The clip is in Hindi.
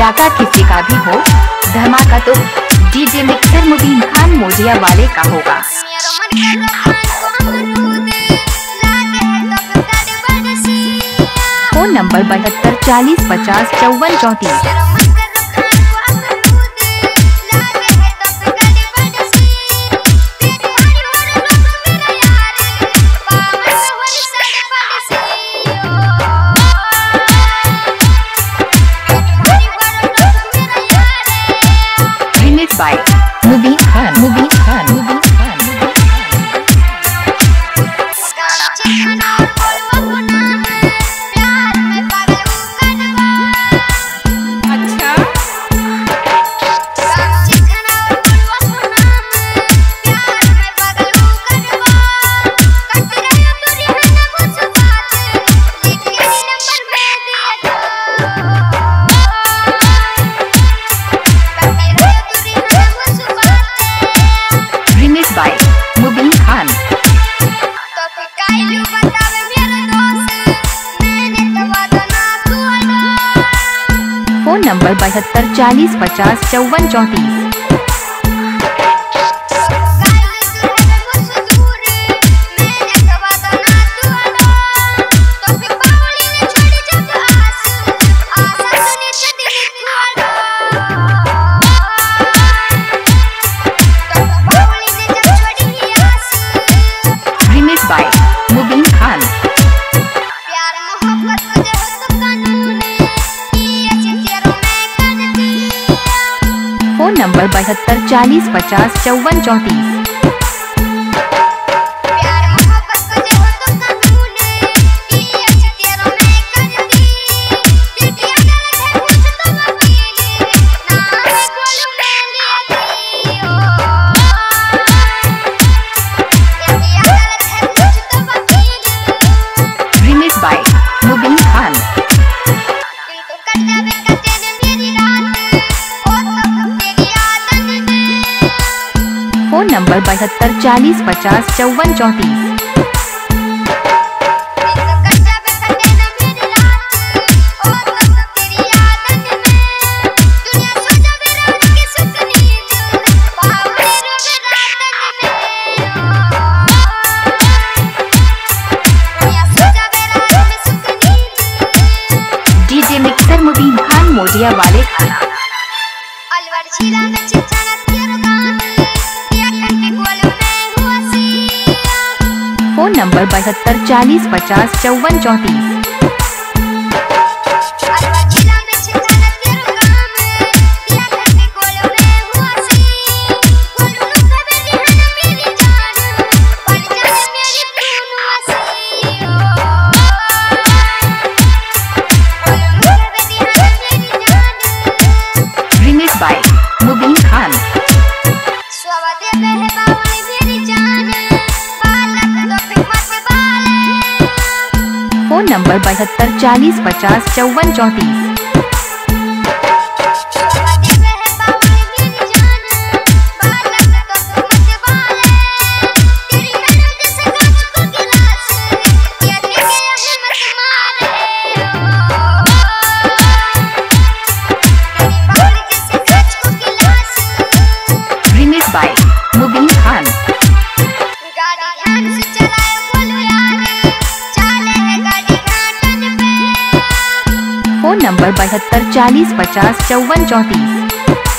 इलाका किसी का भी हो, धमाका तो डीजे मिक्सर मुबीन खान मोजिया वाले का होगा। फ़ोन नंबर बहत्तर, चालीस, पचास, चौवन, चौंतीस। Mubin Khan, Mubin Khan, Mubin Khan. Mubin Khan. Phone number बहत्तर चालीस पचास चौवन चौंतीस। नंबर बहत्तर चालीस पचास चौवन चौंतीस। फ़ोन नंबर बहत्तर चालीस पचास चौवन चौंतीस। वाले नंबर बहत्तर चालीस पचास चौवन चौंतीस by Mubin Khan. नंबर बहत्तर चालीस पचास चौवन चौंतीस। तिहत्तर चालीस पचास चौवन चौंतीस।